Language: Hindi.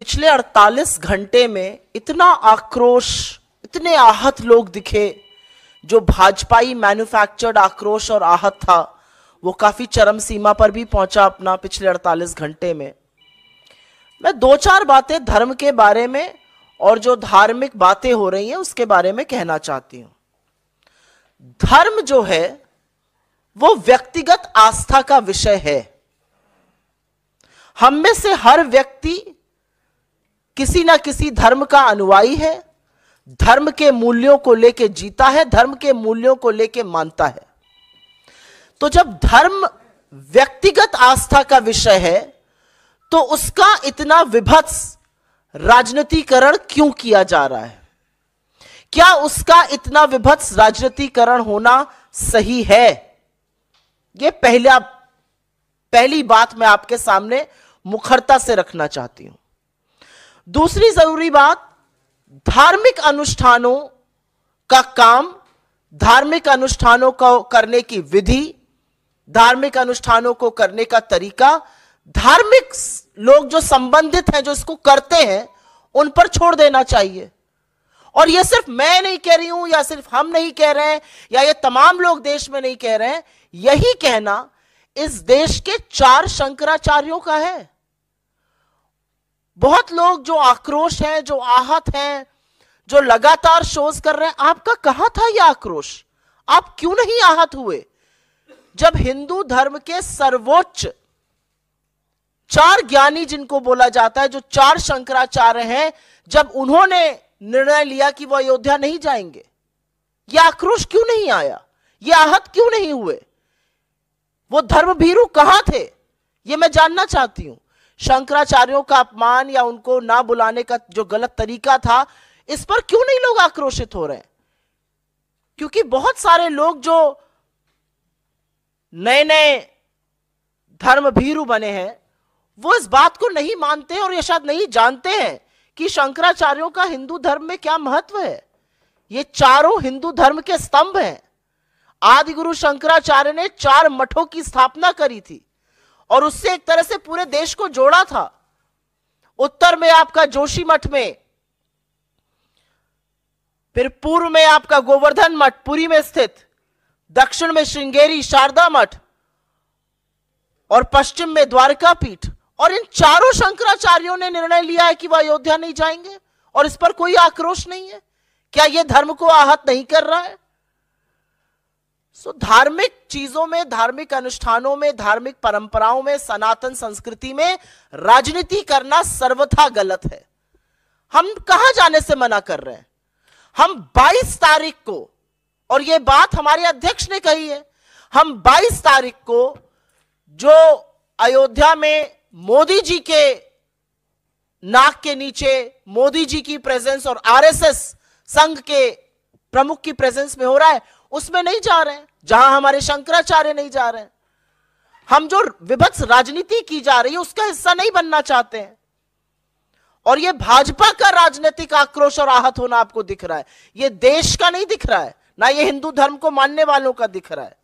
पिछले 48 घंटे में इतना आक्रोश, इतने आहत लोग दिखे, जो भाजपाई मैन्युफैक्चर्ड आक्रोश और आहत था, वो काफ़ी चरम सीमा पर भी पहुँचा अपना पिछले 48 घंटे में। मैं दो चार बातें धर्म के बारे में और जो धार्मिक बातें हो रही हैं, उसके बारे में कहना चाहती हूँ। धर्म जो है, वो व्यक्तिगत आस्था का विषय है। हम में से हर व्यक्ति किसी ना किसी धर्म का अनुयायी है, धर्म के मूल्यों को लेके जीता है, धर्म के मूल्यों को लेके मानता है। तो जब धर्म व्यक्तिगत आस्था का विषय है तो उसका इतना विभत्स राजनीतिकरण क्यों किया जा रहा है? क्या उसका इतना विभत्स राजनीतिकरण होना सही है? यह पहला, पहली बात मैं आपके सामने मुखरता से रखना चाहती हूँ। दूसरी ज़रूरी बात, धार्मिक अनुष्ठानों का काम, धार्मिक अनुष्ठानों को करने की विधि, धार्मिक अनुष्ठानों को करने का तरीका, धार्मिक लोग जो संबंधित हैं, जो इसको करते हैं, उन पर छोड़ देना चाहिए। और यह सिर्फ़ मैं नहीं कह रही हूँ, या सिर्फ़ हम नहीं कह रहे हैं, या ये तमाम लोग देश में नहीं कह रहे हैं, यही कहना, इस देश के चार शंकराचार्यों का है। बहुत लोग जो आक्रोश हैं, जो आहत हैं, जो लगातार शोज़ कर रहे हैं, आपका कहाँ था यह आक्रोश? आप क्यों नहीं आहत हुए? जब हिंदू धर्म के सर्वोच्च चार ज्ञानी जिनको बोला जाता है, जो चार शंकराचार्य हैं, जब उन्होंने निर्णय लिया कि वह अयोध्या नहीं जाएँगे यह आक्रोश क्यों नहीं आया? यह आहत क्यों नहीं हुए? वो धर्म भीरू कहाँ थे? ये मैं जानना चाहती हूँ। शंकराचार्यों का अपमान या उनको ना बुलाने का जो गलत तरीका था, इस पर क्यों नहीं लोग आक्रोशित हो रहे? हैं क्योंकि बहुत सारे लोग जो नए नए धर्म भीरु बने हैं, वो इस बात को नहीं मानते और ये शायद नहीं जानते हैं कि शंकराचार्यों का हिंदू धर्म में क्या महत्व है। ये चारों हिंदू धर्म के स्तंभ हैं। आदि गुरु शंकराचार्य ने चार मठों की स्थापना करी थी। और उससे एक तरह से पूरे देश को जोड़ा था। उत्तर में आपका जोशी मठ में, फिर पूर्व में आपका गोवर्धन मठ, पुरी में स्थित, दक्षिण में श्रृंगेरी शारदा मठ, और पश्चिम में द्वारका पीठ। और इन चारों शंकराचार्यों ने निर्णय लिया है कि वह अयोध्या नहीं जाएँगे, और इस पर कोई आक्रोश नहीं है। क्या यह धर्म को आहत नहीं कर रहा है? सो धार्मिक चीज़ों में, धार्मिक अनुष्ठानों में, धार्मिक परंपराओं में, सनातन संस्कृति में राजनीति करना सर्वथा गलत है। हम कहाँ जाने से मना कर रहे हैं? हम 22 तारीख को, और यह बात हमारे अध्यक्ष ने कही है, हम 22 तारीख को जो अयोध्या में मोदी जी के नाक के नीचे मोदी जी की प्रेजेंस और आरएसएस संघ के प्रमुख की प्रेजेंस में हो रहा है उसमें नहीं जा रहे हैं, जहाँ हमारे शंकराचार्य नहीं जा रहे हैं। हम जो विभत्स राजनीति की जा रही है, उसका हिस्सा नहीं बनना चाहते हैं। और यह भाजपा का राजनीतिक आक्रोश और आहत होना आपको दिख रहा है। यह देश का नहीं दिख रहा है, ना ये हिंदू धर्म को मानने वालों का दिख रहा है।